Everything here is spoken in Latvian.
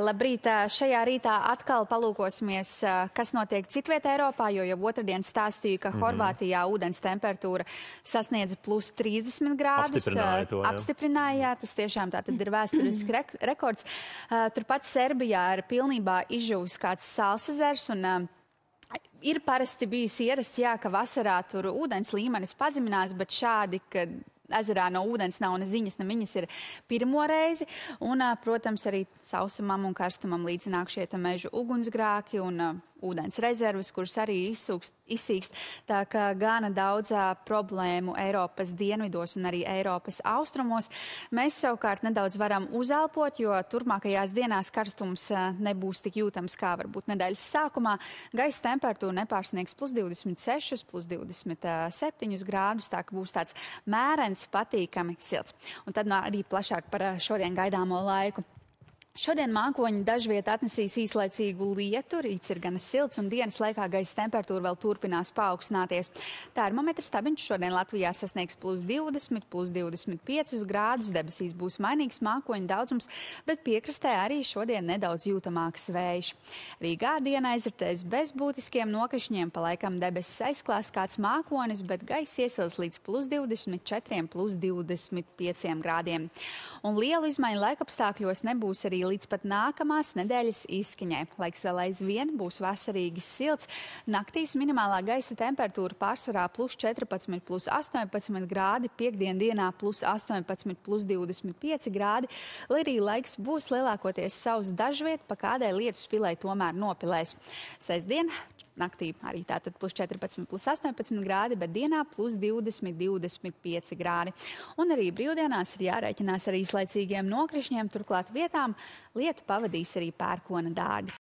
Labrīt! Šajā rītā atkal palūkosimies, kas notiek citvietā Eiropā, jo jau otrdien stāstīju, ka mm -hmm. Horvātijā ūdens temperatūra sasniedza plus 30 grādus. Apstiprināja to, jā. Apstiprināja, jā, tas tiešām tā tad ir vēsturisks re rekords. Turpat Serbijā ir pilnībā izžuvis kāds salsazers un Ir parasti bijis ierasts, jā, ka vasarā tur ūdens līmenis pazeminās, bet šādi, ka ezerā no ūdens nav ne ziņas, ne viņas ir pirmo reizi. Un, protams, arī sausumam un karstumam līdzināk šie mežu ugunsgrāki un ūdens rezerves, kuras arī izsūkst, izsīkst. Tā kā gana daudz problēmu Eiropas dienvidos un arī Eiropas austrumos. Mēs savukārt nedaudz varam uzelpot, jo turpmākajās dienās karstums uh, nebūs tik jūtams kā varbūt nedēļas sākumā. Gaisa temperatūra nepārsniegs plus 26, plus 27 grādus, tā ka būs tāds mērens, patīkami silts. Un tad no, arī plašāk par šodien gaidāmo laiku. Šodien mākoņi dažviet atnesīs īslaicīgu lietu, rīts ir gana silts un dienas laikā gaisa temperatūra vēl turpinās paaugstināties. Termometrs stabiņš šodien Latvijā sasniegs plus 20, plus 25 grādus, debesīs būs mainīgs mākoņu daudzums, bet piekrastē arī šodien nedaudz jūtamāks vējš. Rīgā diena aizritēs bez būtiskiem nokrišņiem, pa laikam debesis aizklās kāds mākonis, bet gaisa iesils līdz plus 24, plus 25 grādiem. Un lielu izmaiņu laikapstākļos nebūs arī līdz pat nākamās nedēļas izskaņai. Laiks vēl aizvien būs vasarīgi silts. Naktīs minimālā gaisa temperatūra pārsvarā plus 14, plus 18 grādi, piekdien dienā plus 18, plus 25 grādi, lai arī laiks būs lielākoties savs dažviet, pa kādai lietu spilai tomēr nopilēs. Sestdien naktī arī tātad plus 14, plus 18 grādi, bet dienā plus 20, 25 grādi. Un arī brīvdienās ir jārēķinās ar īslaicīgiem nokrišņiem, turklāt vietām lietu pavadīs arī pērkona dārdi.